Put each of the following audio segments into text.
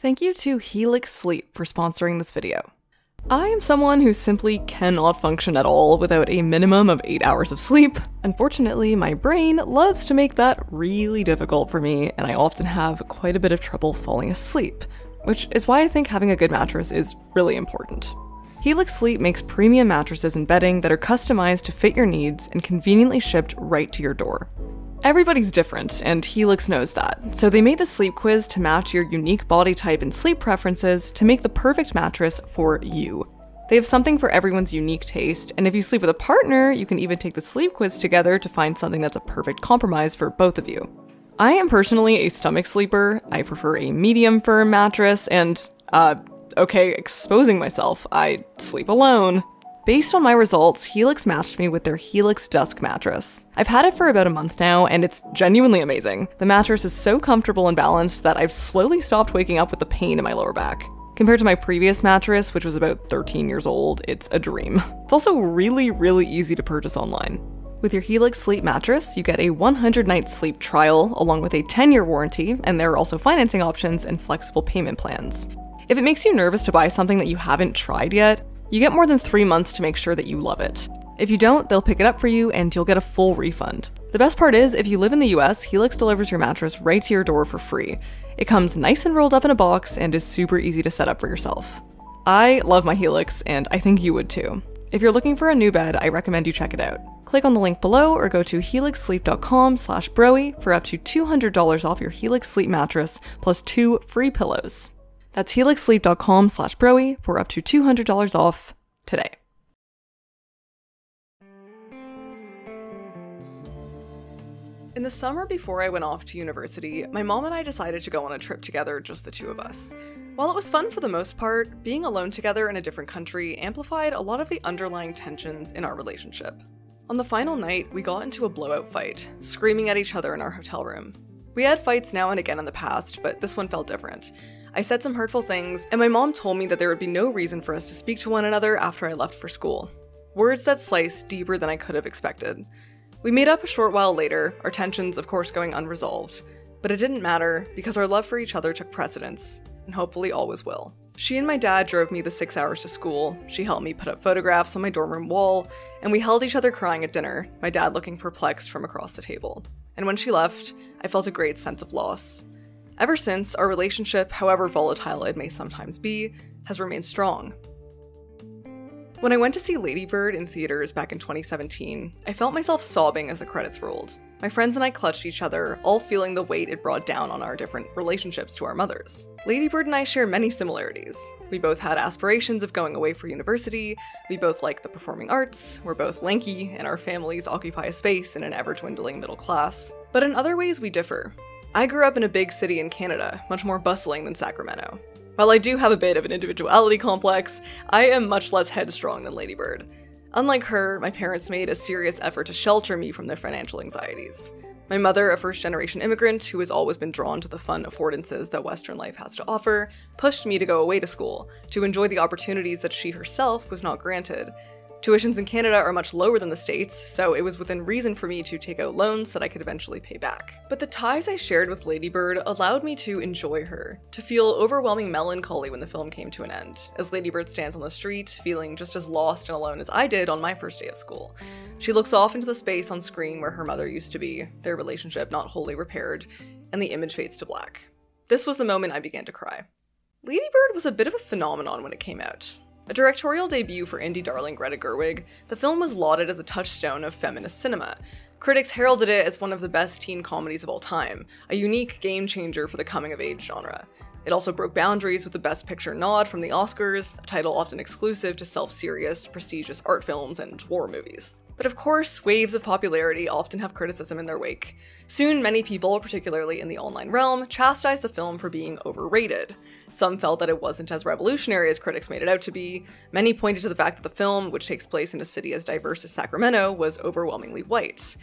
Thank you to Helix Sleep for sponsoring this video. I am someone who simply cannot function at all without a minimum of 8 hours of sleep. Unfortunately, my brain loves to make that really difficult for me, and I often have quite a bit of trouble falling asleep, which is why I think having a good mattress is really important. Helix Sleep makes premium mattresses and bedding that are customized to fit your needs and conveniently shipped right to your door. Everybody's different, and Helix knows that, so they made the sleep quiz to match your unique body type and sleep preferences to make the perfect mattress for you. They have something for everyone's unique taste, and if you sleep with a partner, you can even take the sleep quiz together to find something that's a perfect compromise for both of you. I am personally a stomach sleeper. I prefer a medium firm mattress, and, uh, okay, exposing myself, I sleep alone. Based on my results, Helix matched me with their Helix Dusk mattress. I've had it for about a month now, and it's genuinely amazing. The mattress is so comfortable and balanced that I've slowly stopped waking up with the pain in my lower back. Compared to my previous mattress, which was about 13 years old, it's a dream. It's also really, really easy to purchase online. With your Helix Sleep mattress, you get a 100 night sleep trial along with a 10 year warranty, and there are also financing options and flexible payment plans. If it makes you nervous to buy something that you haven't tried yet, you get more than three months to make sure that you love it. If you don't, they'll pick it up for you and you'll get a full refund. The best part is, if you live in the US, Helix delivers your mattress right to your door for free. It comes nice and rolled up in a box and is super easy to set up for yourself. I love my Helix, and I think you would too. If you're looking for a new bed, I recommend you check it out. Click on the link below or go to helixsleep.com slash broey for up to $200 off your Helix Sleep mattress plus two free pillows. That's helixsleep.com slash broey for up to $200 off today. In the summer before I went off to university, my mom and I decided to go on a trip together, just the two of us. While it was fun for the most part, being alone together in a different country amplified a lot of the underlying tensions in our relationship. On the final night, we got into a blowout fight, screaming at each other in our hotel room. We had fights now and again in the past, but this one felt different. I said some hurtful things, and my mom told me that there would be no reason for us to speak to one another after I left for school. Words that sliced deeper than I could have expected. We made up a short while later, our tensions, of course, going unresolved. But it didn't matter, because our love for each other took precedence, and hopefully always will. She and my dad drove me the six hours to school. She helped me put up photographs on my dorm room wall, and we held each other crying at dinner, my dad looking perplexed from across the table. And when she left, I felt a great sense of loss. Ever since, our relationship, however volatile it may sometimes be, has remained strong. When I went to see Ladybird in theaters back in 2017, I felt myself sobbing as the credits rolled. My friends and I clutched each other, all feeling the weight it brought down on our different relationships to our mothers. Ladybird and I share many similarities. We both had aspirations of going away for university, we both like the performing arts, we're both lanky, and our families occupy a space in an ever dwindling middle class. But in other ways, we differ. I grew up in a big city in Canada, much more bustling than Sacramento. While I do have a bit of an individuality complex, I am much less headstrong than Ladybird. Unlike her, my parents made a serious effort to shelter me from their financial anxieties. My mother, a first generation immigrant who has always been drawn to the fun affordances that Western life has to offer, pushed me to go away to school, to enjoy the opportunities that she herself was not granted, Tuitions in Canada are much lower than the States, so it was within reason for me to take out loans that I could eventually pay back. But the ties I shared with Ladybird allowed me to enjoy her, to feel overwhelming melancholy when the film came to an end, as Ladybird stands on the street, feeling just as lost and alone as I did on my first day of school. She looks off into the space on screen where her mother used to be, their relationship not wholly repaired, and the image fades to black. This was the moment I began to cry. Ladybird was a bit of a phenomenon when it came out. A directorial debut for indie darling Greta Gerwig, the film was lauded as a touchstone of feminist cinema. Critics heralded it as one of the best teen comedies of all time, a unique game changer for the coming of age genre. It also broke boundaries with the Best Picture nod from the Oscars, a title often exclusive to self serious, prestigious art films and war movies. But of course, waves of popularity often have criticism in their wake. Soon, many people, particularly in the online realm, chastised the film for being overrated. Some felt that it wasn't as revolutionary as critics made it out to be. Many pointed to the fact that the film, which takes place in a city as diverse as Sacramento, was overwhelmingly white.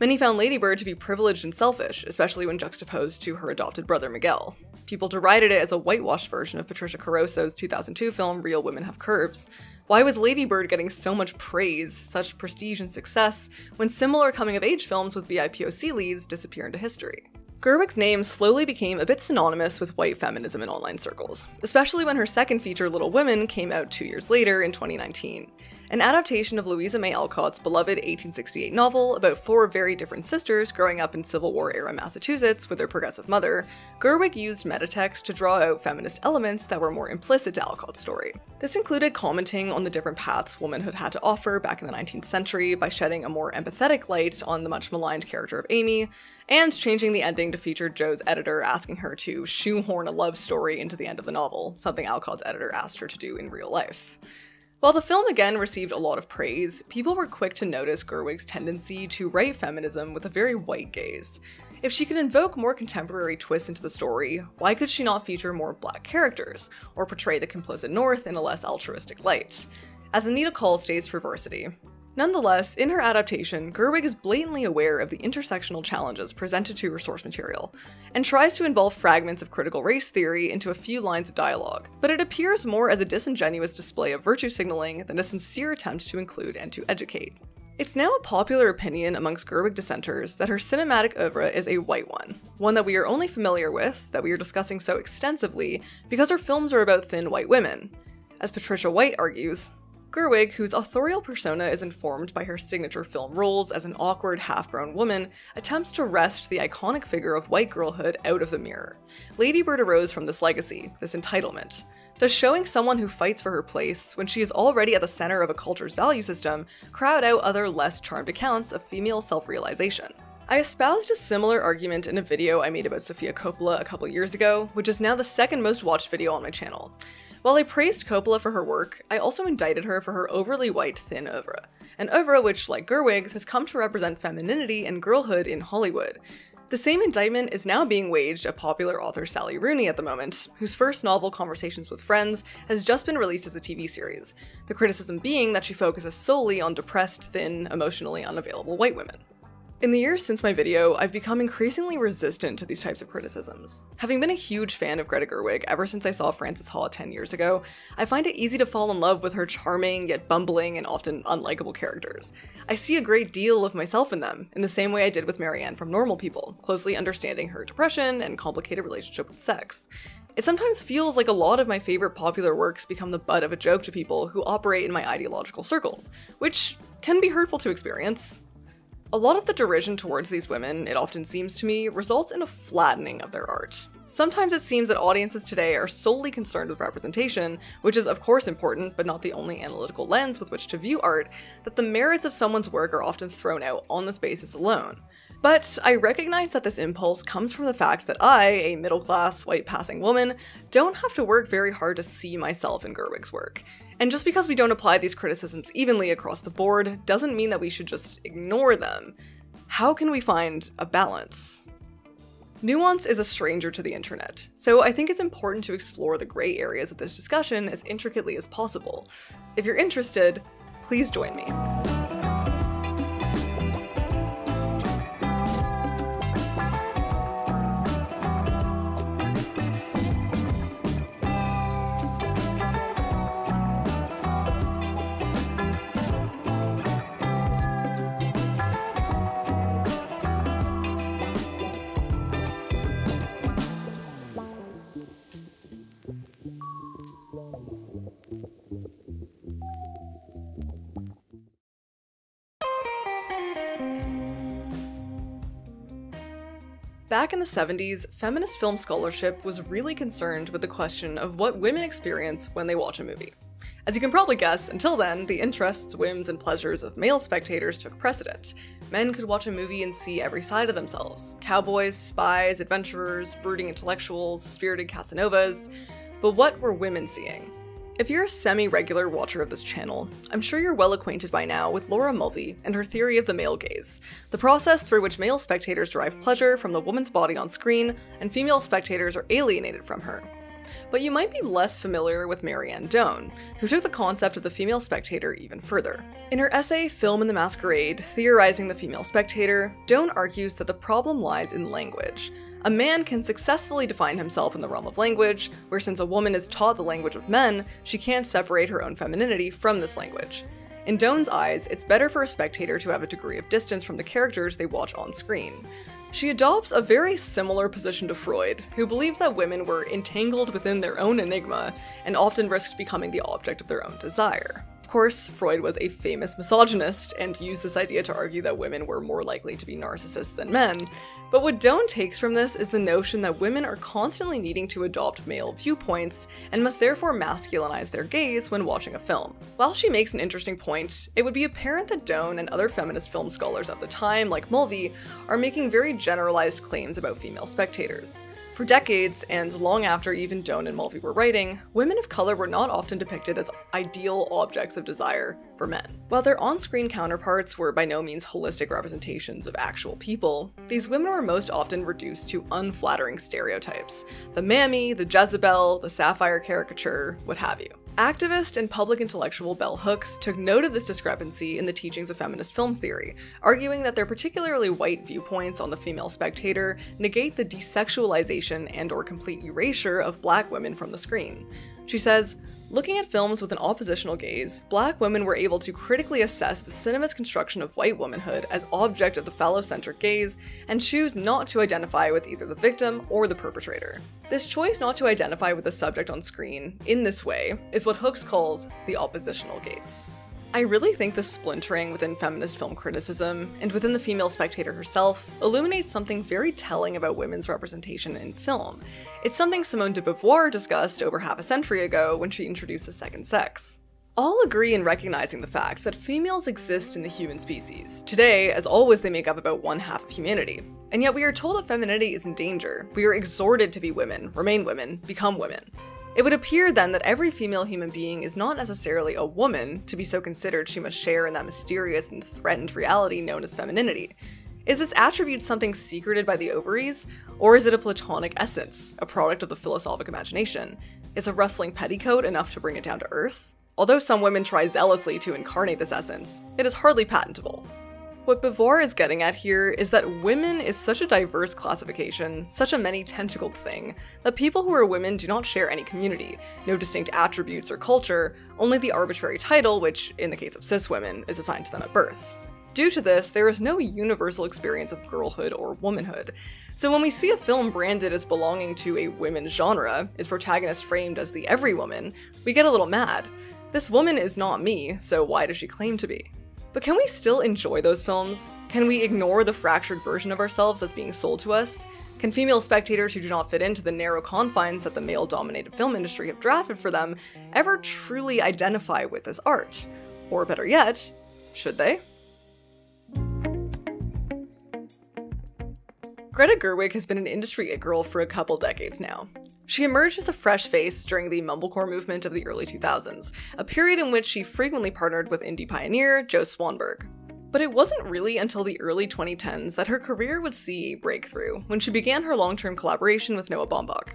Many found Ladybird to be privileged and selfish, especially when juxtaposed to her adopted brother Miguel. People derided it as a whitewashed version of Patricia Cardoso's 2002 film Real Women Have Curves. Why was Ladybird getting so much praise, such prestige and success, when similar coming of age films with BIPOC leads disappear into history? Gerwig's name slowly became a bit synonymous with white feminism in online circles, especially when her second feature, Little Women, came out two years later in 2019 an adaptation of Louisa May Alcott's beloved 1868 novel about four very different sisters growing up in Civil War era Massachusetts with their progressive mother, Gerwig used metatext to draw out feminist elements that were more implicit to Alcott's story. This included commenting on the different paths womanhood had to offer back in the 19th century by shedding a more empathetic light on the much maligned character of Amy, and changing the ending to feature Jo's editor asking her to shoehorn a love story into the end of the novel, something Alcott's editor asked her to do in real life. While the film again received a lot of praise, people were quick to notice Gerwig's tendency to write feminism with a very white gaze. If she could invoke more contemporary twists into the story, why could she not feature more black characters, or portray the complicit North in a less altruistic light? As Anita Call states for Varsity, Nonetheless, in her adaptation, Gerwig is blatantly aware of the intersectional challenges presented to her source material, and tries to involve fragments of critical race theory into a few lines of dialogue, but it appears more as a disingenuous display of virtue signaling than a sincere attempt to include and to educate. It's now a popular opinion amongst Gerwig dissenters that her cinematic oeuvre is a white one, one that we are only familiar with, that we are discussing so extensively, because her films are about thin white women. As Patricia White argues, Gerwig, whose authorial persona is informed by her signature film roles as an awkward, half grown woman, attempts to wrest the iconic figure of white girlhood out of the mirror. Lady Bird arose from this legacy, this entitlement. Does showing someone who fights for her place, when she is already at the center of a culture's value system, crowd out other less charmed accounts of female self realization? I espoused a similar argument in a video I made about Sofia Coppola a couple years ago, which is now the second most watched video on my channel. While I praised Coppola for her work, I also indicted her for her overly white, thin oeuvre. An oeuvre which, like Gerwig's, has come to represent femininity and girlhood in Hollywood. The same indictment is now being waged at popular author Sally Rooney at the moment, whose first novel, Conversations with Friends, has just been released as a TV series. The criticism being that she focuses solely on depressed, thin, emotionally unavailable white women. In the years since my video, I've become increasingly resistant to these types of criticisms. Having been a huge fan of Greta Gerwig ever since I saw Frances Ha 10 years ago, I find it easy to fall in love with her charming, yet bumbling, and often unlikable characters. I see a great deal of myself in them, in the same way I did with Marianne from Normal People, closely understanding her depression and complicated relationship with sex. It sometimes feels like a lot of my favorite popular works become the butt of a joke to people who operate in my ideological circles, which can be hurtful to experience. A lot of the derision towards these women, it often seems to me, results in a flattening of their art. Sometimes it seems that audiences today are solely concerned with representation, which is of course important, but not the only analytical lens with which to view art, that the merits of someone's work are often thrown out on this basis alone. But I recognize that this impulse comes from the fact that I, a middle class, white passing woman, don't have to work very hard to see myself in Gerwig's work. And just because we don't apply these criticisms evenly across the board doesn't mean that we should just ignore them. How can we find a balance? Nuance is a stranger to the internet, so I think it's important to explore the gray areas of this discussion as intricately as possible. If you're interested, please join me. Back in the 70s, feminist film scholarship was really concerned with the question of what women experience when they watch a movie. As you can probably guess, until then, the interests, whims, and pleasures of male spectators took precedent. Men could watch a movie and see every side of themselves cowboys, spies, adventurers, brooding intellectuals, spirited Casanovas. But what were women seeing? If you're a semi regular watcher of this channel, I'm sure you're well acquainted by now with Laura Mulvey and her theory of the male gaze, the process through which male spectators derive pleasure from the woman's body on screen, and female spectators are alienated from her. But you might be less familiar with Mary Ann Doane, who took the concept of the female spectator even further. In her essay Film and the Masquerade, theorizing the female spectator, Doane argues that the problem lies in language, a man can successfully define himself in the realm of language, where since a woman is taught the language of men, she can't separate her own femininity from this language. In Doane's eyes, it's better for a spectator to have a degree of distance from the characters they watch on screen. She adopts a very similar position to Freud, who believed that women were entangled within their own enigma and often risked becoming the object of their own desire. Of course, Freud was a famous misogynist and used this idea to argue that women were more likely to be narcissists than men, but what Doane takes from this is the notion that women are constantly needing to adopt male viewpoints and must therefore masculinize their gaze when watching a film. While she makes an interesting point, it would be apparent that Doane and other feminist film scholars at the time, like Mulvey, are making very generalized claims about female spectators. For decades, and long after even Doane and Mulvey were writing, women of color were not often depicted as ideal objects of desire for men. While their on screen counterparts were by no means holistic representations of actual people, these women were most often reduced to unflattering stereotypes the mammy, the Jezebel, the sapphire caricature, what have you. Activist and public intellectual bell hooks took note of this discrepancy in the teachings of feminist film theory, arguing that their particularly white viewpoints on the female spectator negate the desexualization and or complete erasure of black women from the screen. She says, Looking at films with an oppositional gaze, black women were able to critically assess the cinema's construction of white womanhood as object of the phallocentric gaze and choose not to identify with either the victim or the perpetrator. This choice not to identify with the subject on screen in this way is what Hooks calls the oppositional gaze. I really think the splintering within feminist film criticism, and within the female spectator herself, illuminates something very telling about women's representation in film. It's something Simone de Beauvoir discussed over half a century ago when she introduced the second sex. All agree in recognizing the fact that females exist in the human species. Today, as always, they make up about one half of humanity. And yet we are told that femininity is in danger. We are exhorted to be women, remain women, become women. It would appear then that every female human being is not necessarily a woman to be so considered she must share in that mysterious and threatened reality known as femininity. Is this attribute something secreted by the ovaries, or is it a platonic essence, a product of the philosophic imagination? Is a rustling petticoat enough to bring it down to earth? Although some women try zealously to incarnate this essence, it is hardly patentable. What Beauvoir is getting at here is that women is such a diverse classification, such a many tentacled thing, that people who are women do not share any community, no distinct attributes or culture, only the arbitrary title, which, in the case of cis women, is assigned to them at birth. Due to this, there is no universal experience of girlhood or womanhood. So when we see a film branded as belonging to a women's genre, its protagonist framed as the every woman, we get a little mad. This woman is not me, so why does she claim to be? But can we still enjoy those films? Can we ignore the fractured version of ourselves that's being sold to us? Can female spectators who do not fit into the narrow confines that the male dominated film industry have drafted for them ever truly identify with this art? Or better yet, should they? Greta Gerwig has been an industry it girl for a couple decades now. She emerged as a fresh face during the mumblecore movement of the early 2000s, a period in which she frequently partnered with indie pioneer Joe Swanberg. But it wasn't really until the early 2010s that her career would see a breakthrough when she began her long term collaboration with Noah Baumbach.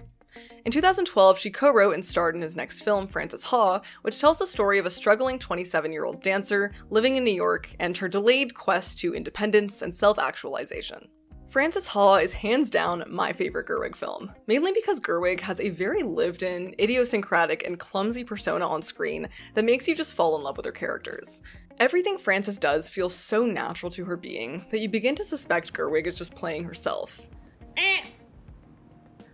In 2012, she co wrote and starred in his next film, Frances Ha, which tells the story of a struggling 27 year old dancer living in New York and her delayed quest to independence and self actualization. Frances Ha is hands down my favorite Gerwig film, mainly because Gerwig has a very lived in, idiosyncratic, and clumsy persona on screen that makes you just fall in love with her characters. Everything Frances does feels so natural to her being that you begin to suspect Gerwig is just playing herself. Eh.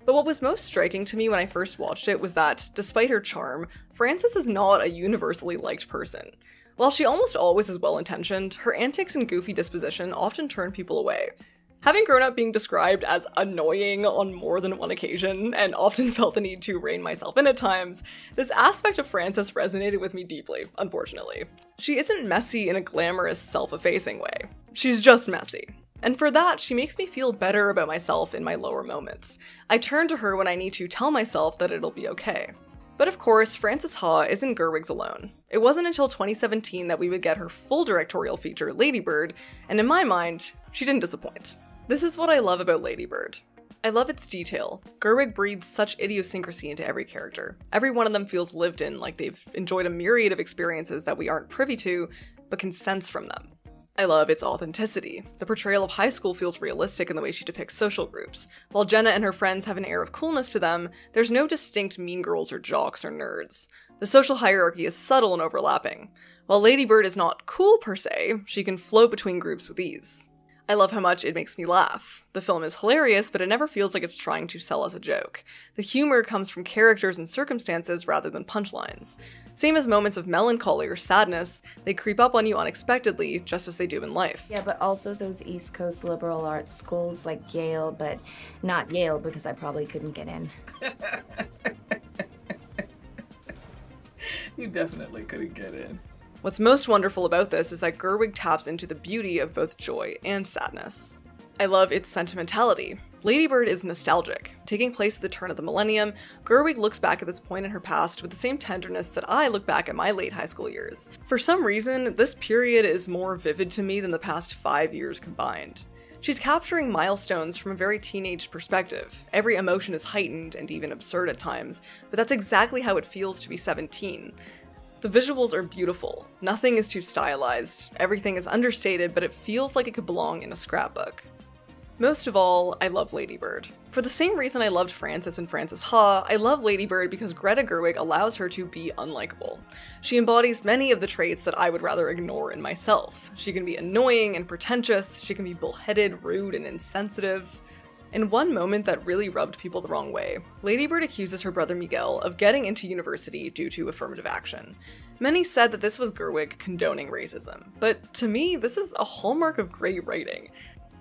But what was most striking to me when I first watched it was that, despite her charm, Frances is not a universally liked person. While she almost always is well intentioned, her antics and goofy disposition often turn people away, Having grown up being described as annoying on more than one occasion, and often felt the need to rein myself in at times, this aspect of Frances resonated with me deeply, unfortunately. She isn't messy in a glamorous, self effacing way. She's just messy. And for that, she makes me feel better about myself in my lower moments. I turn to her when I need to tell myself that it'll be okay. But of course, Frances Ha isn't Gerwig's alone. It wasn't until 2017 that we would get her full directorial feature, Ladybird, and in my mind, she didn't disappoint. This is what I love about Ladybird. I love its detail. Gerwig breathes such idiosyncrasy into every character. Every one of them feels lived in, like they've enjoyed a myriad of experiences that we aren't privy to, but can sense from them. I love its authenticity. The portrayal of high school feels realistic in the way she depicts social groups. While Jenna and her friends have an air of coolness to them, there's no distinct mean girls or jocks or nerds. The social hierarchy is subtle and overlapping. While Ladybird is not cool per se, she can flow between groups with ease. I love how much it makes me laugh. The film is hilarious, but it never feels like it's trying to sell us a joke. The humor comes from characters and circumstances rather than punchlines. Same as moments of melancholy or sadness, they creep up on you unexpectedly, just as they do in life. Yeah, but also those East Coast liberal arts schools like Yale, but not Yale because I probably couldn't get in. you definitely couldn't get in. What's most wonderful about this is that Gerwig taps into the beauty of both joy and sadness. I love its sentimentality. Ladybird is nostalgic. Taking place at the turn of the millennium, Gerwig looks back at this point in her past with the same tenderness that I look back at my late high school years. For some reason, this period is more vivid to me than the past five years combined. She's capturing milestones from a very teenage perspective. Every emotion is heightened and even absurd at times, but that's exactly how it feels to be 17. The visuals are beautiful. Nothing is too stylized. Everything is understated, but it feels like it could belong in a scrapbook. Most of all, I love Ladybird. For the same reason I loved Frances and Frances Ha, I love Ladybird because Greta Gerwig allows her to be unlikable. She embodies many of the traits that I would rather ignore in myself. She can be annoying and pretentious, she can be bullheaded, rude, and insensitive. In one moment that really rubbed people the wrong way, Ladybird accuses her brother Miguel of getting into university due to affirmative action. Many said that this was Gerwig condoning racism, but to me, this is a hallmark of great writing.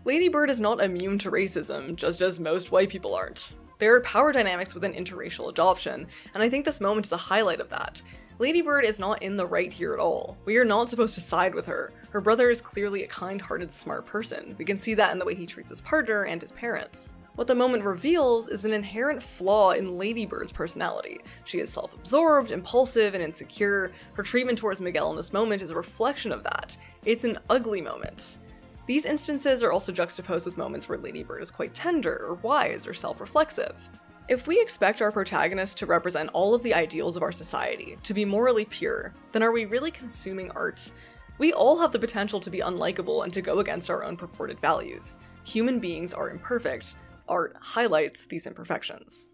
Ladybird is not immune to racism, just as most white people aren't. There are power dynamics within interracial adoption, and I think this moment is a highlight of that. Ladybird is not in the right here at all. We are not supposed to side with her. Her brother is clearly a kind-hearted, smart person. We can see that in the way he treats his partner and his parents. What the moment reveals is an inherent flaw in Ladybird's personality. She is self-absorbed, impulsive, and insecure. Her treatment towards Miguel in this moment is a reflection of that. It's an ugly moment. These instances are also juxtaposed with moments where Ladybird is quite tender, or wise, or self-reflexive. If we expect our protagonist to represent all of the ideals of our society, to be morally pure, then are we really consuming art? We all have the potential to be unlikable and to go against our own purported values. Human beings are imperfect. Art highlights these imperfections.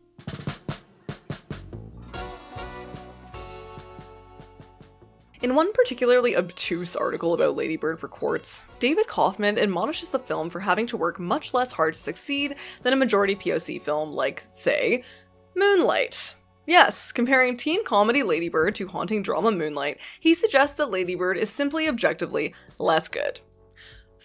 In one particularly obtuse article about Ladybird for Quartz, David Kaufman admonishes the film for having to work much less hard to succeed than a majority POC film like, say, Moonlight. Yes, comparing teen comedy Ladybird to haunting drama Moonlight, he suggests that Ladybird is simply objectively less good.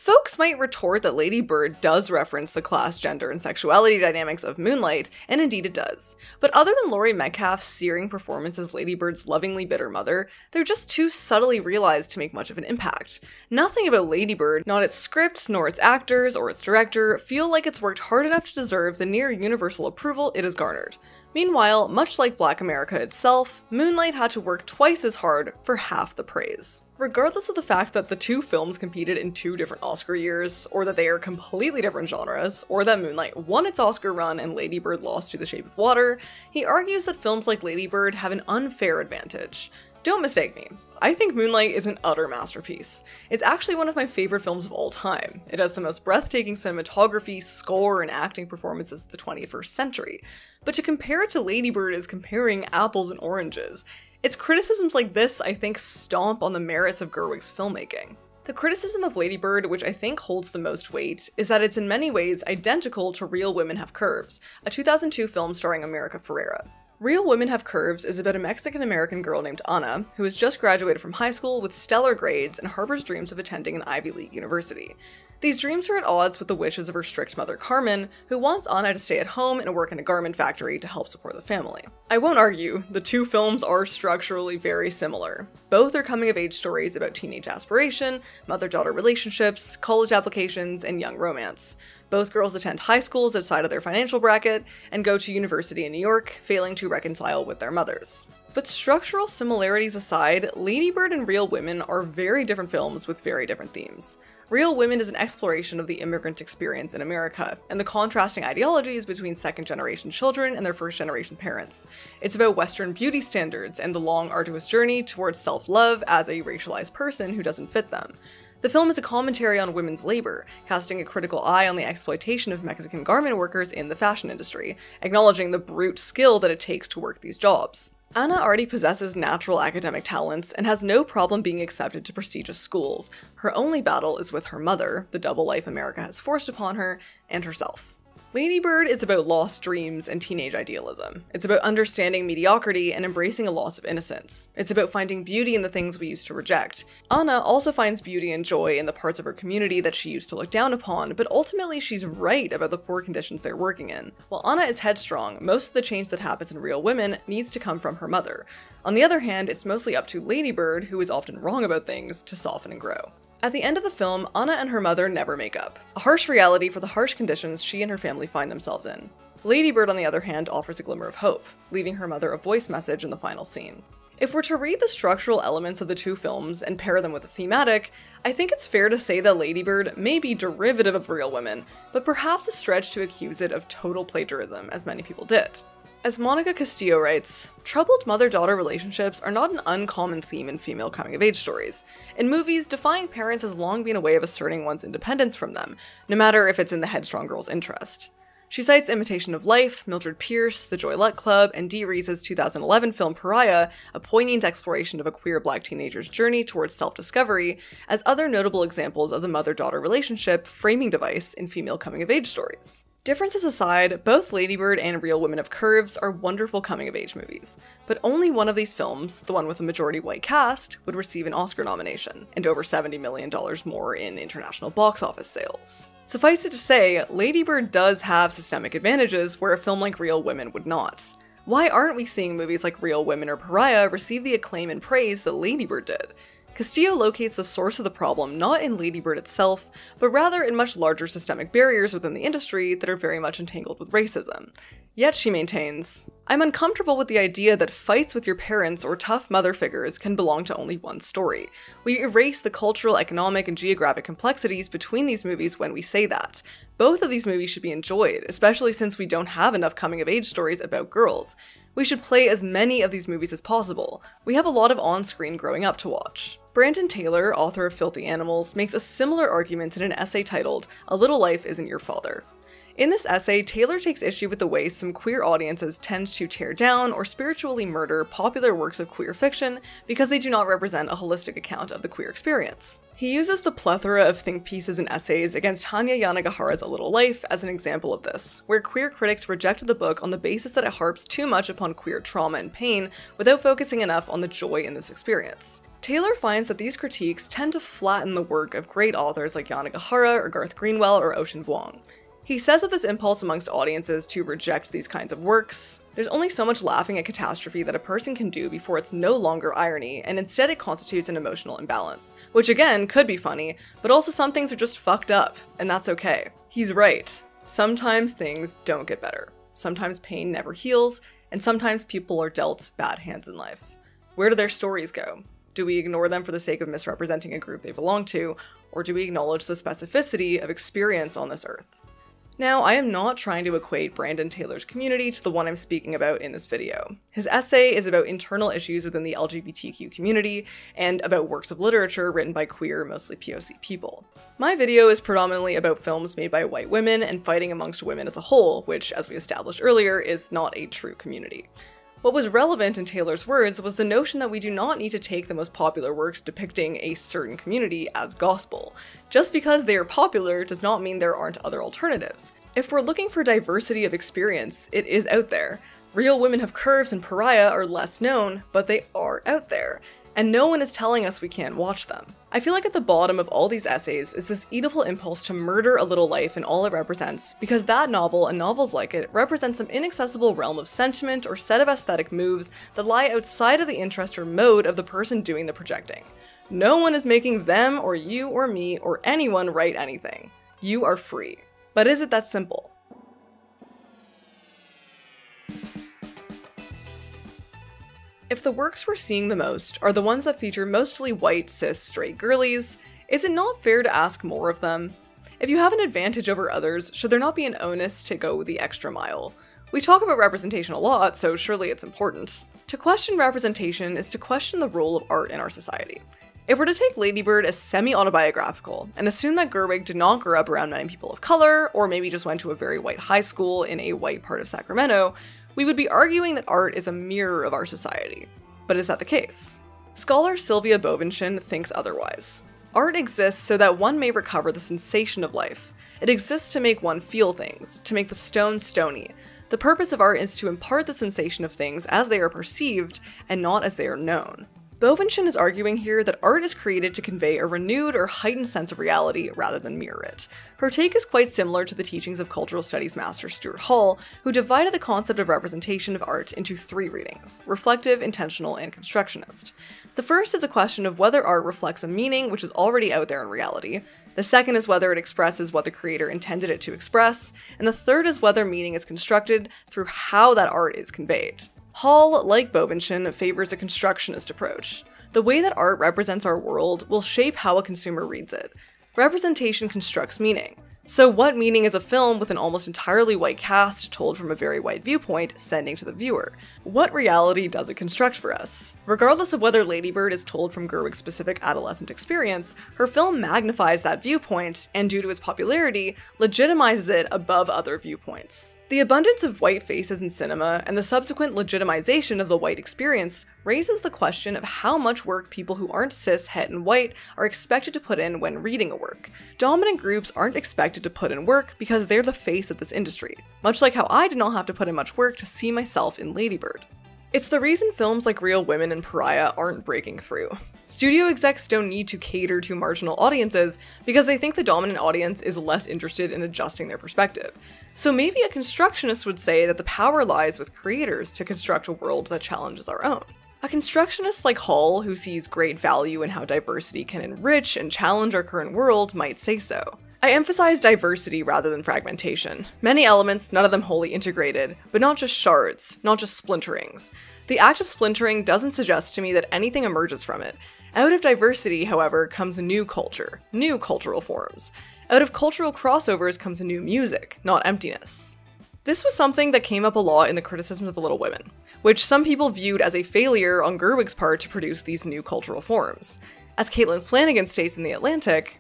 Folks might retort that Lady Bird does reference the class, gender, and sexuality dynamics of Moonlight, and indeed it does. But other than Laurie Metcalf's searing performance as Lady Bird's lovingly bitter mother, they're just too subtly realized to make much of an impact. Nothing about Lady Bird, not its script, nor its actors, or its director, feel like it's worked hard enough to deserve the near universal approval it has garnered. Meanwhile, much like Black America itself, Moonlight had to work twice as hard for half the praise. Regardless of the fact that the two films competed in two different Oscar years, or that they are completely different genres, or that Moonlight won its Oscar run and Lady Bird lost to The Shape of Water, he argues that films like Lady Bird have an unfair advantage. Don't mistake me. I think Moonlight is an utter masterpiece. It's actually one of my favorite films of all time. It has the most breathtaking cinematography, score, and acting performances of the 21st century. But to compare it to Lady Bird is comparing apples and oranges. It's criticisms like this I think stomp on the merits of Gerwig's filmmaking. The criticism of Lady Bird, which I think holds the most weight, is that it's in many ways identical to Real Women Have Curves, a 2002 film starring America Ferrera. Real Women Have Curves is about a Mexican American girl named Anna, who has just graduated from high school with stellar grades and harbors dreams of attending an Ivy League university. These dreams are at odds with the wishes of her strict mother Carmen, who wants Anna to stay at home and work in a garment factory to help support the family. I won't argue, the two films are structurally very similar. Both are coming of age stories about teenage aspiration, mother daughter relationships, college applications, and young romance. Both girls attend high schools outside of their financial bracket and go to university in New York, failing to reconcile with their mothers. But structural similarities aside, Ladybird and Real Women are very different films with very different themes. Real Women is an exploration of the immigrant experience in America and the contrasting ideologies between second generation children and their first generation parents. It's about Western beauty standards and the long, arduous journey towards self love as a racialized person who doesn't fit them. The film is a commentary on women's labor, casting a critical eye on the exploitation of Mexican garment workers in the fashion industry, acknowledging the brute skill that it takes to work these jobs. Anna already possesses natural academic talents and has no problem being accepted to prestigious schools. Her only battle is with her mother, the double life America has forced upon her, and herself. Ladybird is about lost dreams and teenage idealism. It's about understanding mediocrity and embracing a loss of innocence. It's about finding beauty in the things we used to reject. Anna also finds beauty and joy in the parts of her community that she used to look down upon, but ultimately she's right about the poor conditions they're working in. While Anna is headstrong, most of the change that happens in real women needs to come from her mother. On the other hand, it's mostly up to Ladybird, who is often wrong about things, to soften and grow. At the end of the film, Anna and her mother never make up, a harsh reality for the harsh conditions she and her family find themselves in. Ladybird, on the other hand, offers a glimmer of hope, leaving her mother a voice message in the final scene. If we're to read the structural elements of the two films and pair them with the thematic, I think it's fair to say that Ladybird may be derivative of Real Women, but perhaps a stretch to accuse it of total plagiarism, as many people did. As Monica Castillo writes, troubled mother daughter relationships are not an uncommon theme in female coming of age stories. In movies, defying parents has long been a way of asserting one's independence from them, no matter if it's in the headstrong girl's interest. She cites Imitation of Life, Mildred Pierce, The Joy Luck Club, and Dee Rees's 2011 film Pariah, a poignant exploration of a queer black teenager's journey towards self discovery, as other notable examples of the mother daughter relationship framing device in female coming of age stories. Differences aside, both Ladybird and Real Women of Curves are wonderful coming of age movies, but only one of these films, the one with a majority white cast, would receive an Oscar nomination, and over $70 million more in international box office sales. Suffice it to say, Ladybird does have systemic advantages where a film like Real Women would not. Why aren't we seeing movies like Real Women or Pariah receive the acclaim and praise that Ladybird did? Castillo locates the source of the problem not in Ladybird itself, but rather in much larger systemic barriers within the industry that are very much entangled with racism. Yet, she maintains, I'm uncomfortable with the idea that fights with your parents or tough mother figures can belong to only one story. We erase the cultural, economic, and geographic complexities between these movies when we say that. Both of these movies should be enjoyed, especially since we don't have enough coming of age stories about girls. We should play as many of these movies as possible. We have a lot of on screen growing up to watch. Brandon Taylor, author of Filthy Animals, makes a similar argument in an essay titled A Little Life Isn't Your Father. In this essay, Taylor takes issue with the way some queer audiences tend to tear down or spiritually murder popular works of queer fiction because they do not represent a holistic account of the queer experience. He uses the plethora of think pieces and essays against Hanya Yanagihara's A Little Life as an example of this, where queer critics rejected the book on the basis that it harps too much upon queer trauma and pain without focusing enough on the joy in this experience. Taylor finds that these critiques tend to flatten the work of great authors like Yanagihara or Garth Greenwell or Ocean Vuong. He says that this impulse amongst audiences to reject these kinds of works, there's only so much laughing at catastrophe that a person can do before it's no longer irony, and instead it constitutes an emotional imbalance. Which again, could be funny, but also some things are just fucked up, and that's okay. He's right. Sometimes things don't get better. Sometimes pain never heals, and sometimes people are dealt bad hands in life. Where do their stories go? Do we ignore them for the sake of misrepresenting a group they belong to, or do we acknowledge the specificity of experience on this earth? Now, I am not trying to equate Brandon Taylor's community to the one I'm speaking about in this video. His essay is about internal issues within the LGBTQ community and about works of literature written by queer, mostly POC people. My video is predominantly about films made by white women and fighting amongst women as a whole, which, as we established earlier, is not a true community. What was relevant in Taylor's words was the notion that we do not need to take the most popular works depicting a certain community as gospel. Just because they are popular does not mean there aren't other alternatives. If we're looking for diversity of experience, it is out there. Real Women Have Curves and Pariah are less known, but they are out there and no one is telling us we can't watch them. I feel like at the bottom of all these essays is this Oedipal impulse to murder a little life and all it represents, because that novel and novels like it represent some inaccessible realm of sentiment or set of aesthetic moves that lie outside of the interest or mode of the person doing the projecting. No one is making them or you or me or anyone write anything. You are free. But is it that simple? If the works we're seeing the most are the ones that feature mostly white, cis, straight girlies, is it not fair to ask more of them? If you have an advantage over others, should there not be an onus to go the extra mile? We talk about representation a lot, so surely it's important. To question representation is to question the role of art in our society. If we're to take Ladybird as semi autobiographical and assume that Gerwig did not grow up around many people of color, or maybe just went to a very white high school in a white part of Sacramento, we would be arguing that art is a mirror of our society. But is that the case? Scholar Silvia Bovenschen thinks otherwise. Art exists so that one may recover the sensation of life. It exists to make one feel things, to make the stone stony. The purpose of art is to impart the sensation of things as they are perceived and not as they are known. Bovenschen is arguing here that art is created to convey a renewed or heightened sense of reality rather than mirror it. Her take is quite similar to the teachings of cultural studies master Stuart Hall, who divided the concept of representation of art into three readings reflective, intentional, and constructionist. The first is a question of whether art reflects a meaning which is already out there in reality. The second is whether it expresses what the creator intended it to express, and the third is whether meaning is constructed through how that art is conveyed. Hall, like Bovenschen, favors a constructionist approach. The way that art represents our world will shape how a consumer reads it. Representation constructs meaning. So, what meaning is a film with an almost entirely white cast told from a very white viewpoint sending to the viewer? What reality does it construct for us? Regardless of whether Ladybird is told from Gerwig's specific adolescent experience, her film magnifies that viewpoint and, due to its popularity, legitimizes it above other viewpoints. The abundance of white faces in cinema and the subsequent legitimization of the white experience raises the question of how much work people who aren't cis, het, and white are expected to put in when reading a work. Dominant groups aren't expected to put in work because they're the face of this industry, much like how I did not have to put in much work to see myself in Ladybird. It's the reason films like Real Women and Pariah aren't breaking through. Studio execs don't need to cater to marginal audiences because they think the dominant audience is less interested in adjusting their perspective. So maybe a constructionist would say that the power lies with creators to construct a world that challenges our own. A constructionist like Hall, who sees great value in how diversity can enrich and challenge our current world, might say so. I emphasize diversity rather than fragmentation. Many elements, none of them wholly integrated, but not just shards, not just splinterings. The act of splintering doesn't suggest to me that anything emerges from it. Out of diversity, however, comes new culture, new cultural forms. Out of cultural crossovers comes new music, not emptiness. This was something that came up a lot in the criticisms of the Little Women which some people viewed as a failure on Gerwig's part to produce these new cultural forms. As Caitlin Flanagan states in The Atlantic,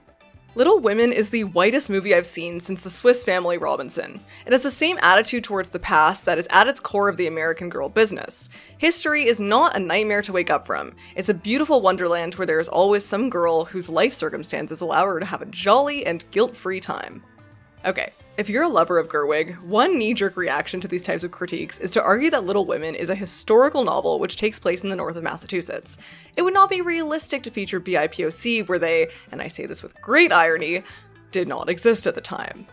Little Women is the whitest movie I've seen since The Swiss Family Robinson. It has the same attitude towards the past that is at its core of the American girl business. History is not a nightmare to wake up from. It's a beautiful wonderland where there is always some girl whose life circumstances allow her to have a jolly and guilt free time. Okay, if you're a lover of Gerwig, one knee jerk reaction to these types of critiques is to argue that Little Women is a historical novel which takes place in the north of Massachusetts. It would not be realistic to feature BIPOC where they, and I say this with great irony, did not exist at the time.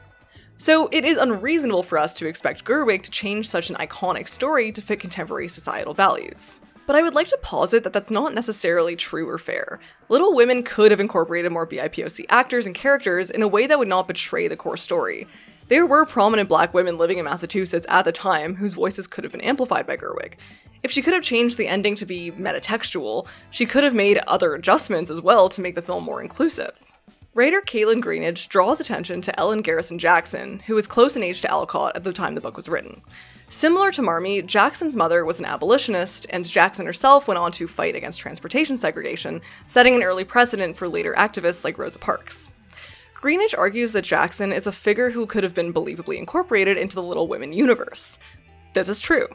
So it is unreasonable for us to expect Gerwig to change such an iconic story to fit contemporary societal values. But I would like to posit that that's not necessarily true or fair. Little Women could have incorporated more BIPOC actors and characters in a way that would not betray the core story. There were prominent black women living in Massachusetts at the time whose voices could have been amplified by Gerwig. If she could have changed the ending to be metatextual, she could have made other adjustments as well to make the film more inclusive. Writer Kaitlyn Greenidge draws attention to Ellen Garrison Jackson, who was close in age to Alcott at the time the book was written. Similar to Marmee, Jackson's mother was an abolitionist, and Jackson herself went on to fight against transportation segregation, setting an early precedent for later activists like Rosa Parks. Greenidge argues that Jackson is a figure who could have been believably incorporated into the Little Women universe. This is true.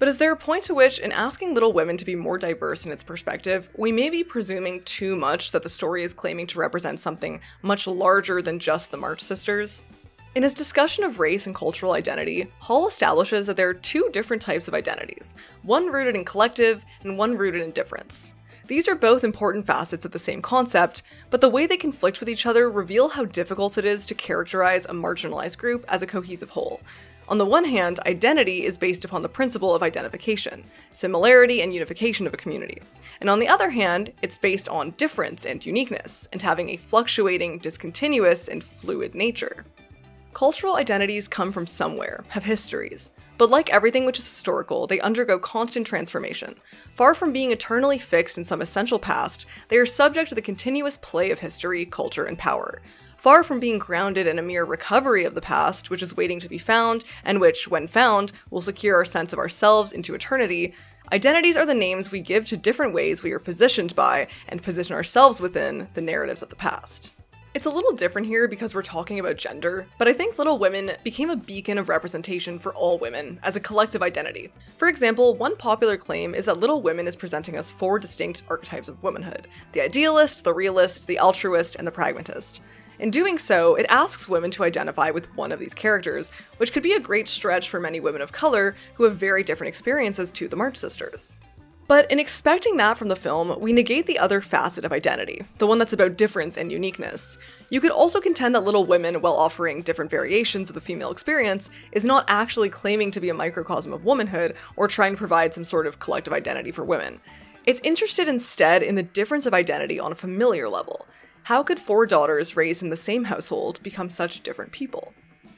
But is there a point to which, in asking Little Women to be more diverse in its perspective, we may be presuming too much that the story is claiming to represent something much larger than just the March sisters? In his discussion of race and cultural identity, Hall establishes that there are two different types of identities one rooted in collective and one rooted in difference. These are both important facets of the same concept, but the way they conflict with each other reveal how difficult it is to characterize a marginalized group as a cohesive whole. On the one hand, identity is based upon the principle of identification, similarity and unification of a community. And on the other hand, it's based on difference and uniqueness, and having a fluctuating, discontinuous, and fluid nature. Cultural identities come from somewhere, have histories. But like everything which is historical, they undergo constant transformation. Far from being eternally fixed in some essential past, they are subject to the continuous play of history, culture, and power. Far from being grounded in a mere recovery of the past, which is waiting to be found, and which, when found, will secure our sense of ourselves into eternity, identities are the names we give to different ways we are positioned by and position ourselves within the narratives of the past. It's a little different here because we're talking about gender, but I think Little Women became a beacon of representation for all women as a collective identity. For example, one popular claim is that Little Women is presenting us four distinct archetypes of womanhood the idealist, the realist, the altruist, and the pragmatist. In doing so, it asks women to identify with one of these characters, which could be a great stretch for many women of color who have very different experiences to the March Sisters. But in expecting that from the film, we negate the other facet of identity, the one that's about difference and uniqueness. You could also contend that Little Women, while offering different variations of the female experience, is not actually claiming to be a microcosm of womanhood or trying to provide some sort of collective identity for women. It's interested instead in the difference of identity on a familiar level. How could four daughters raised in the same household become such different people?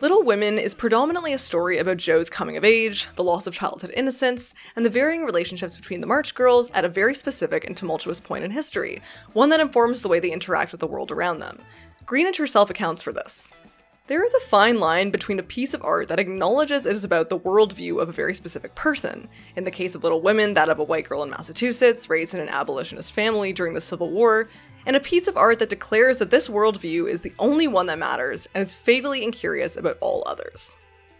Little Women is predominantly a story about Jo's coming of age, the loss of childhood innocence, and the varying relationships between the March girls at a very specific and tumultuous point in history, one that informs the way they interact with the world around them. Greenidge herself accounts for this. There is a fine line between a piece of art that acknowledges it is about the worldview of a very specific person. In the case of Little Women, that of a white girl in Massachusetts raised in an abolitionist family during the Civil War, and a piece of art that declares that this worldview is the only one that matters and is fatally incurious about all others.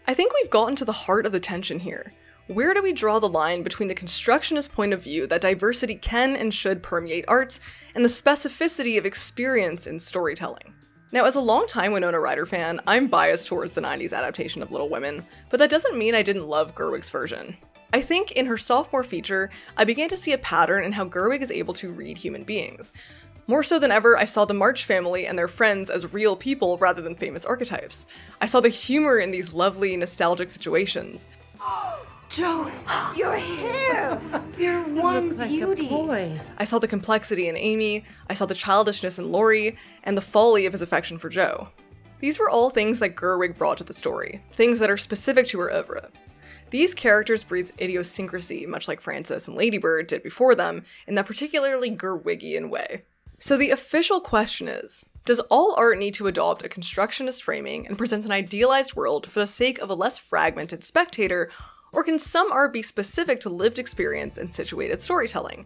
I think we've gotten to the heart of the tension here. Where do we draw the line between the constructionist point of view that diversity can and should permeate art and the specificity of experience in storytelling? Now, as a longtime Winona Ryder fan, I'm biased towards the 90s adaptation of Little Women, but that doesn't mean I didn't love Gerwig's version. I think in her sophomore feature, I began to see a pattern in how Gerwig is able to read human beings. More so than ever, I saw the March family and their friends as real people rather than famous archetypes. I saw the humor in these lovely, nostalgic situations. Jo, your hair! You're one beauty. boy. I saw the complexity in Amy, I saw the childishness in Laurie, and the folly of his affection for Jo. These were all things that Gerwig brought to the story, things that are specific to her oeuvre. These characters breathe idiosyncrasy, much like Frances and Lady Bird did before them, in that particularly Gerwigian way. So the official question is Does all art need to adopt a constructionist framing and present an idealized world for the sake of a less fragmented spectator, or can some art be specific to lived experience and situated storytelling?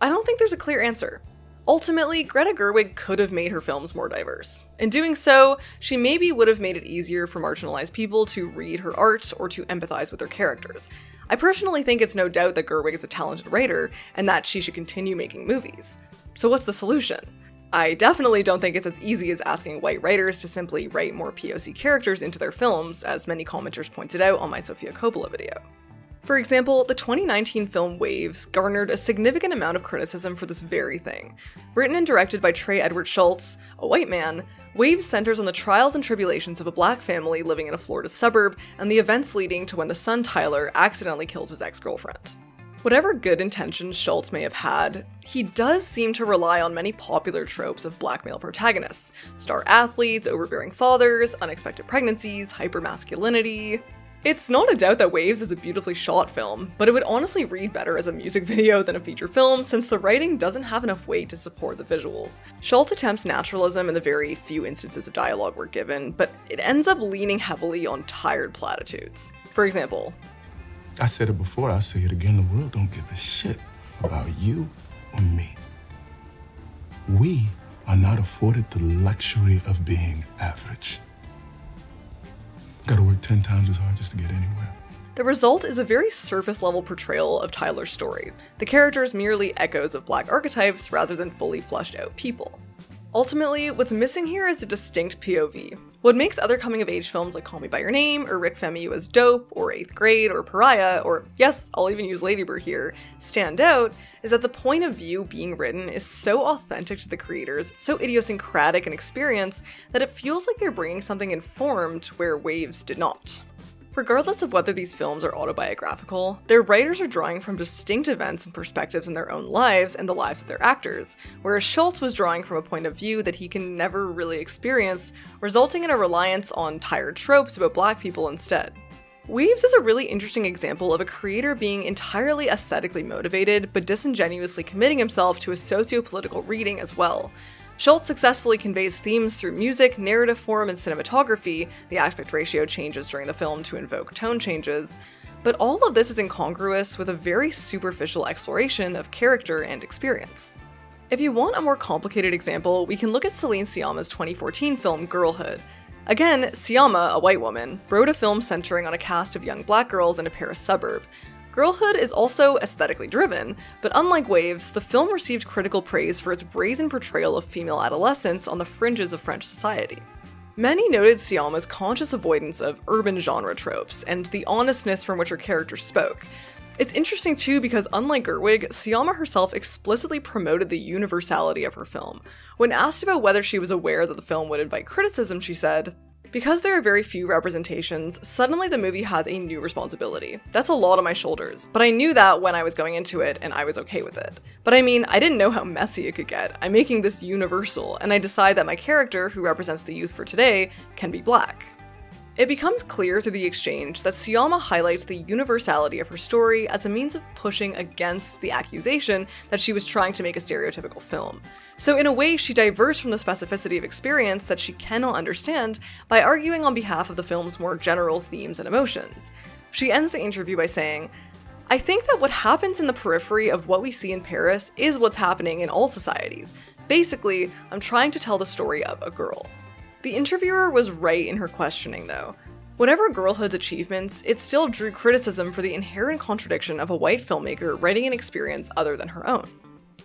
I don't think there's a clear answer. Ultimately, Greta Gerwig could have made her films more diverse. In doing so, she maybe would have made it easier for marginalized people to read her art or to empathize with her characters. I personally think it's no doubt that Gerwig is a talented writer and that she should continue making movies. So, what's the solution? I definitely don't think it's as easy as asking white writers to simply write more POC characters into their films, as many commenters pointed out on my Sofia Coppola video. For example, the 2019 film Waves garnered a significant amount of criticism for this very thing. Written and directed by Trey Edward Shults, a white man, Waves centers on the trials and tribulations of a black family living in a Florida suburb and the events leading to when the son Tyler accidentally kills his ex girlfriend. Whatever good intentions Shults may have had, he does seem to rely on many popular tropes of black male protagonists star athletes, overbearing fathers, unexpected pregnancies, hypermasculinity. It's not a doubt that Waves is a beautifully shot film, but it would honestly read better as a music video than a feature film since the writing doesn't have enough weight to support the visuals. Shults attempts naturalism in the very few instances of dialogue we're given, but it ends up leaning heavily on tired platitudes. For example, I said it before, I'll say it again. The world don't give a shit about you or me. We are not afforded the luxury of being average. Gotta work 10 times as hard just to get anywhere. The result is a very surface level portrayal of Tyler's story. The characters merely echoes of black archetypes rather than fully fleshed out people. Ultimately, what's missing here is a distinct POV. What makes other coming of age films like Call Me By Your Name or Rick Famuyiwa's Dope or 8th Grade or Pariah or yes, I'll even use Lady Bird here, stand out is that the point of view being written is so authentic to the creators, so idiosyncratic an experience that it feels like they're bringing something informed where Waves did not. Regardless of whether these films are autobiographical, their writers are drawing from distinct events and perspectives in their own lives and the lives of their actors, whereas Shults was drawing from a point of view that he can never really experience, resulting in a reliance on tired tropes about black people instead. Waves is a really interesting example of a creator being entirely aesthetically motivated, but disingenuously committing himself to a socio political reading as well, Shults successfully conveys themes through music, narrative form, and cinematography. The aspect ratio changes during the film to invoke tone changes. But all of this is incongruous with a very superficial exploration of character and experience. If you want a more complicated example, we can look at Celine Sciamma's 2014 film Girlhood. Again, Sciamma, a white woman, wrote a film centering on a cast of young black girls in a Paris suburb. Girlhood is also aesthetically driven, but unlike Waves, the film received critical praise for its brazen portrayal of female adolescence on the fringes of French society. Many noted Sciamma's conscious avoidance of urban genre tropes and the honestness from which her character spoke. It's interesting too because unlike Gerwig, Sciamma herself explicitly promoted the universality of her film. When asked about whether she was aware that the film would invite criticism, she said, because there are very few representations, suddenly the movie has a new responsibility. That's a lot on my shoulders, but I knew that when I was going into it and I was okay with it. But I mean, I didn't know how messy it could get. I'm making this universal, and I decide that my character, who represents the youth for today, can be black. It becomes clear through the exchange that Sciamma highlights the universality of her story as a means of pushing against the accusation that she was trying to make a stereotypical film. So, in a way, she diverts from the specificity of experience that she cannot understand by arguing on behalf of the film's more general themes and emotions. She ends the interview by saying, I think that what happens in the periphery of what we see in Paris is what's happening in all societies. Basically, I'm trying to tell the story of a girl. The interviewer was right in her questioning, though. Whatever Girlhood's achievements, it still drew criticism for the inherent contradiction of a white filmmaker writing an experience other than her own.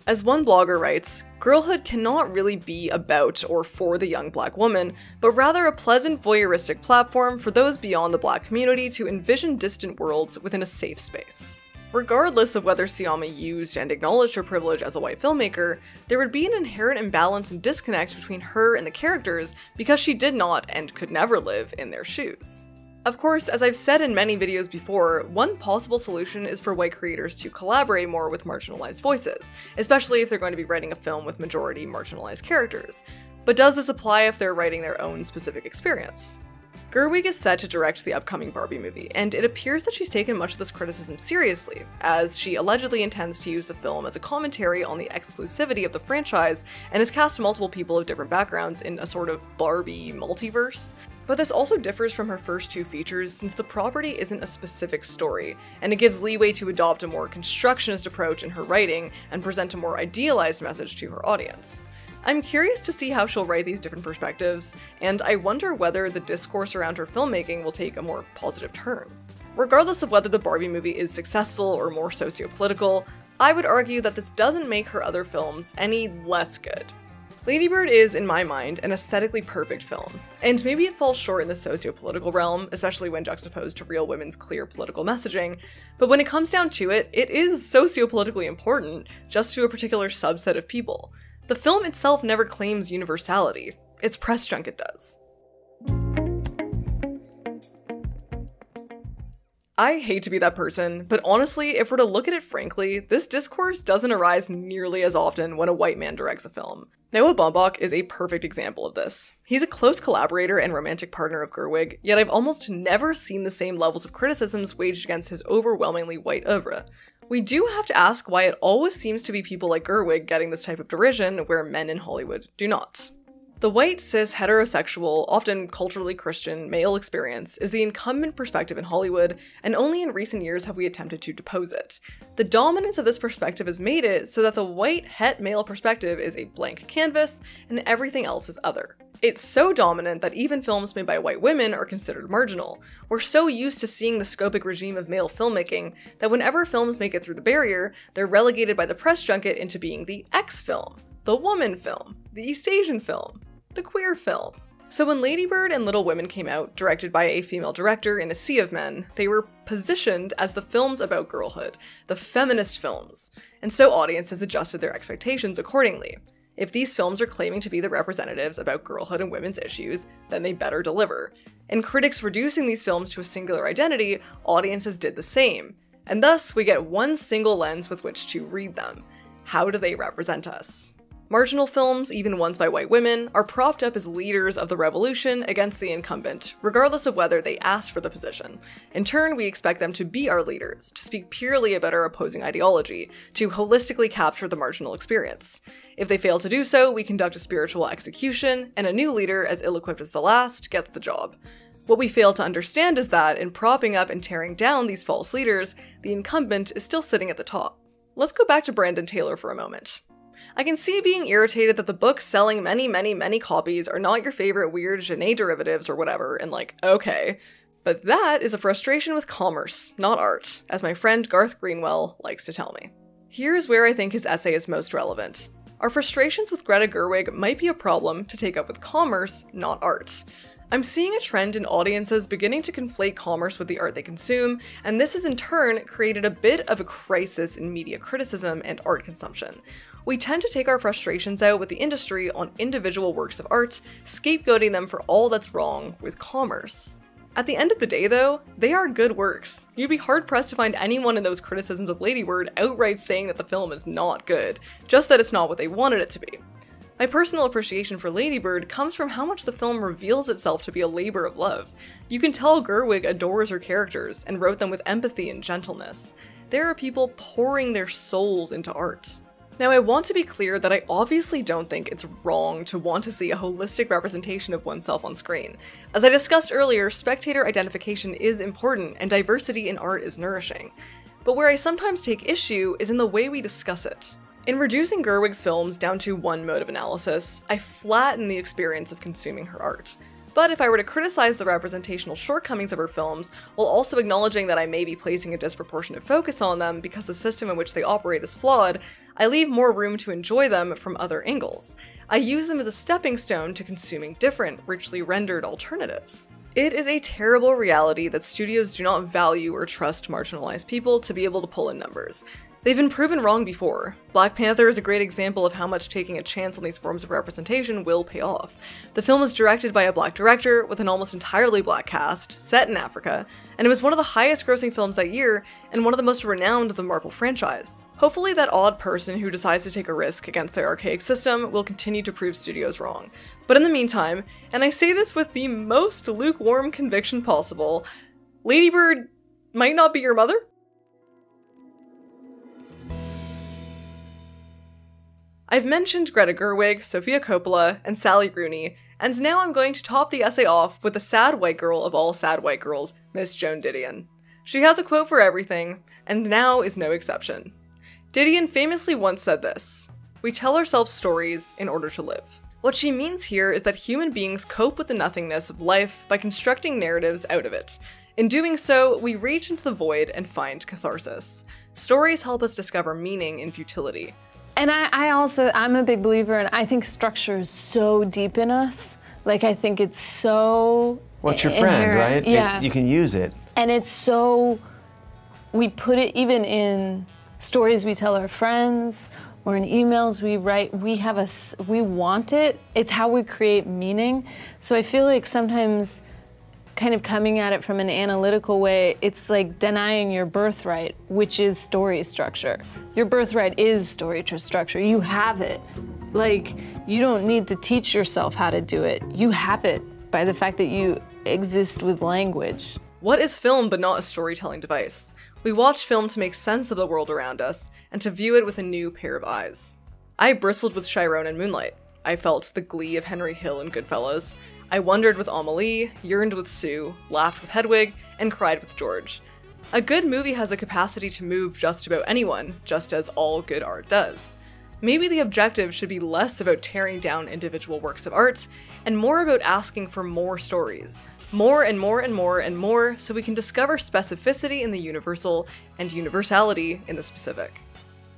As one blogger writes, girlhood cannot really be about or for the young black woman, but rather a pleasant voyeuristic platform for those beyond the black community to envision distant worlds within a safe space. Regardless of whether Sciamma used and acknowledged her privilege as a white filmmaker, there would be an inherent imbalance and disconnect between her and the characters because she did not and could never live in their shoes. Of course, as I've said in many videos before, one possible solution is for white creators to collaborate more with marginalized voices, especially if they're going to be writing a film with majority marginalized characters. But does this apply if they're writing their own specific experience? Gerwig is set to direct the upcoming Barbie movie, and it appears that she's taken much of this criticism seriously, as she allegedly intends to use the film as a commentary on the exclusivity of the franchise and has cast multiple people of different backgrounds in a sort of Barbie multiverse. But this also differs from her first two features since the property isn't a specific story, and it gives leeway to adopt a more constructionist approach in her writing and present a more idealized message to her audience. I'm curious to see how she'll write these different perspectives, and I wonder whether the discourse around her filmmaking will take a more positive turn. Regardless of whether the Barbie movie is successful or more sociopolitical, I would argue that this doesn't make her other films any less good. Lady Bird is, in my mind, an aesthetically perfect film, and maybe it falls short in the socio-political realm, especially when juxtaposed to real women's clear political messaging, but when it comes down to it, it is socio-politically important, just to a particular subset of people. The film itself never claims universality, its press junket does. I hate to be that person, but honestly, if we're to look at it frankly, this discourse doesn't arise nearly as often when a white man directs a film. Noah Baumbach is a perfect example of this. He's a close collaborator and romantic partner of Gerwig, yet I've almost never seen the same levels of criticisms waged against his overwhelmingly white oeuvre. We do have to ask why it always seems to be people like Gerwig getting this type of derision where men in Hollywood do not. The white, cis, heterosexual, often culturally Christian male experience is the incumbent perspective in Hollywood, and only in recent years have we attempted to depose it. The dominance of this perspective has made it so that the white, het male perspective is a blank canvas, and everything else is other. It's so dominant that even films made by white women are considered marginal. We're so used to seeing the scopic regime of male filmmaking that whenever films make it through the barrier, they're relegated by the press junket into being the X film, the woman film, the East Asian film, the queer film. So when Lady Bird and Little Women came out, directed by a female director in a sea of men, they were positioned as the films about girlhood, the feminist films, and so audiences adjusted their expectations accordingly. If these films are claiming to be the representatives about girlhood and women's issues, then they better deliver. And critics reducing these films to a singular identity, audiences did the same. And thus, we get one single lens with which to read them. How do they represent us? Marginal films, even ones by white women, are propped up as leaders of the revolution against the incumbent, regardless of whether they asked for the position. In turn, we expect them to be our leaders, to speak purely about our opposing ideology, to holistically capture the marginal experience. If they fail to do so, we conduct a spiritual execution, and a new leader, as ill equipped as the last, gets the job. What we fail to understand is that, in propping up and tearing down these false leaders, the incumbent is still sitting at the top. Let's go back to Brandon Taylor for a moment. I can see being irritated that the books selling many, many, many copies are not your favorite weird Genet derivatives or whatever, and like, okay. But that is a frustration with commerce, not art, as my friend Garth Greenwell likes to tell me. Here's where I think his essay is most relevant. Our frustrations with Greta Gerwig might be a problem to take up with commerce, not art. I'm seeing a trend in audiences beginning to conflate commerce with the art they consume, and this has in turn created a bit of a crisis in media criticism and art consumption. We tend to take our frustrations out with the industry on individual works of art, scapegoating them for all that's wrong with commerce. At the end of the day, though, they are good works. You'd be hard pressed to find anyone in those criticisms of Lady Bird outright saying that the film is not good, just that it's not what they wanted it to be. My personal appreciation for Lady Bird comes from how much the film reveals itself to be a labor of love. You can tell Gerwig adores her characters and wrote them with empathy and gentleness. There are people pouring their souls into art. Now, I want to be clear that I obviously don't think it's wrong to want to see a holistic representation of oneself on screen. As I discussed earlier, spectator identification is important and diversity in art is nourishing. But where I sometimes take issue is in the way we discuss it. In reducing Gerwig's films down to one mode of analysis, I flatten the experience of consuming her art. But if I were to criticize the representational shortcomings of her films, while also acknowledging that I may be placing a disproportionate focus on them because the system in which they operate is flawed, I leave more room to enjoy them from other angles. I use them as a stepping stone to consuming different, richly rendered alternatives. It is a terrible reality that studios do not value or trust marginalized people to be able to pull in numbers. They've been proven wrong before. Black Panther is a great example of how much taking a chance on these forms of representation will pay off. The film was directed by a black director with an almost entirely black cast, set in Africa, and it was one of the highest grossing films that year and one of the most renowned of the Marvel franchise. Hopefully, that odd person who decides to take a risk against their archaic system will continue to prove studios wrong. But in the meantime, and I say this with the most lukewarm conviction possible, Lady Bird might not be your mother? I've mentioned Greta Gerwig, Sofia Coppola, and Sally Rooney, and now I'm going to top the essay off with the sad white girl of all sad white girls, Miss Joan Didion. She has a quote for everything, and now is no exception. Didion famously once said this We tell ourselves stories in order to live. What she means here is that human beings cope with the nothingness of life by constructing narratives out of it. In doing so, we reach into the void and find catharsis. Stories help us discover meaning in futility. And I, I also, I'm a big believer, and I think structure is so deep in us. Like, I think it's so. What's your friend, inherent. right? It- Yeah. you can use it. and it's so. We put it even in stories we tell our friends or in emails we write. We have a. We want it. It's how we create meaning. So I feel like sometimes kind of coming at it from an analytical way, it's like denying your birthright, which is story structure. Your birthright is story structure. You have it. Like, you don't need to teach yourself how to do it. You have it by the fact that you exist with language. What is film but not a storytelling device? We watch film to make sense of the world around us and to view it with a new pair of eyes. I bristled with Chiron and Moonlight. I felt the glee of Henry Hill in Goodfellas. I wondered with Amelie, yearned with Sue, laughed with Hedwig, and cried with George. A good movie has the capacity to move just about anyone, just as all good art does. Maybe the objective should be less about tearing down individual works of art and more about asking for more stories. More and more and more and more so we can discover specificity in the universal and universality in the specific.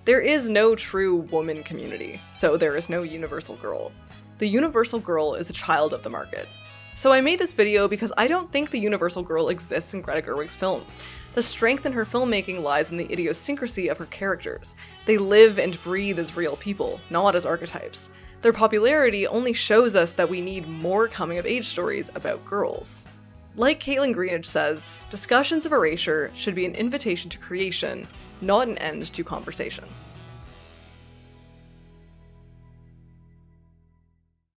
There is no true woman community, so there is no universal girl. The universal girl is a child of the market. So I made this video because I don't think the universal girl exists in Greta Gerwig's films. The strength in her filmmaking lies in the idiosyncrasy of her characters. They live and breathe as real people, not as archetypes. Their popularity only shows us that we need more coming of age stories about girls. Like Kaitlyn Greenidge says, discussions of erasure should be an invitation to creation, not an end to conversation.